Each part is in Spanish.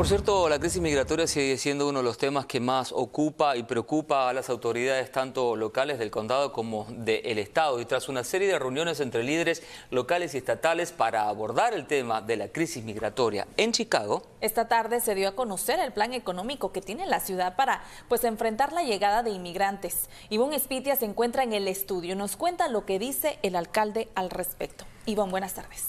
Por cierto, la crisis migratoria sigue siendo uno de los temas que más ocupa y preocupa a las autoridades tanto locales del condado como del Estado. Y tras una serie de reuniones entre líderes locales y estatales para abordar el tema de la crisis migratoria en Chicago. Esta tarde se dio a conocer el plan económico que tiene la ciudad para pues, enfrentar la llegada de inmigrantes. Ivonne Espitia se encuentra en el estudio. Nos cuenta lo que dice el alcalde al respecto. Ivonne, buenas tardes.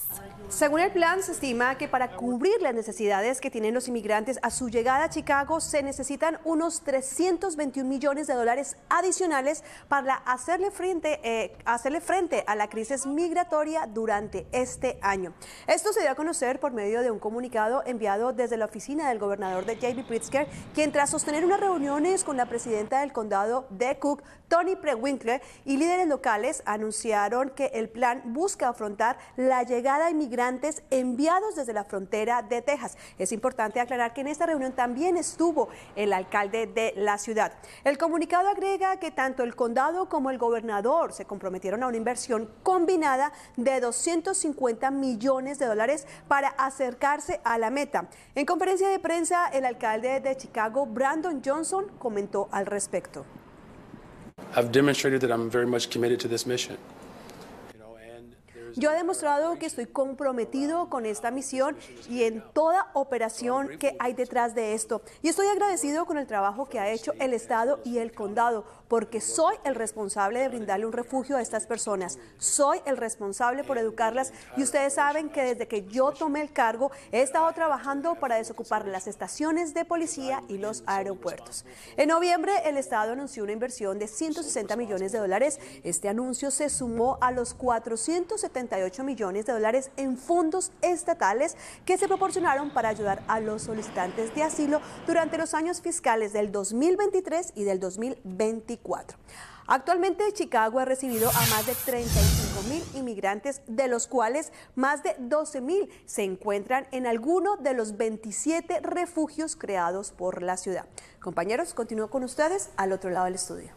Según el plan, se estima que para cubrir las necesidades que tienen los inmigrantes a su llegada a Chicago se necesitan unos 321 millones de dólares adicionales para hacerle frente, eh, hacerle frente a la crisis migratoria durante este año. Esto se dio a conocer por medio de un comunicado enviado desde la oficina del gobernador de J.B. Pritzker, quien tras sostener unas reuniones con la presidenta del condado de Cook, Tony Prewinkler, y líderes locales anunciaron que el plan busca afrontar la llegada de inmigrantes enviados desde la frontera de Texas. Es importante aclarar que en esta reunión también estuvo el alcalde de la ciudad. El comunicado agrega que tanto el condado como el gobernador se comprometieron a una inversión combinada de 250 millones de dólares para acercarse a la meta. En conferencia de prensa, el alcalde de Chicago, Brandon Johnson, comentó al respecto. Yo he demostrado que estoy comprometido con esta misión y en toda operación que hay detrás de esto. Y estoy agradecido con el trabajo que ha hecho el Estado y el condado, porque soy el responsable de brindarle un refugio a estas personas. Soy el responsable por educarlas y ustedes saben que desde que yo tomé el cargo he estado trabajando para desocupar las estaciones de policía y los aeropuertos. En noviembre el Estado anunció una inversión de 160 millones de dólares. Este anuncio se sumó a los 470 millones de dólares en fondos estatales que se proporcionaron para ayudar a los solicitantes de asilo durante los años fiscales del 2023 y del 2024. Actualmente Chicago ha recibido a más de 35 mil inmigrantes, de los cuales más de 12 mil se encuentran en alguno de los 27 refugios creados por la ciudad. Compañeros, continúo con ustedes al otro lado del estudio.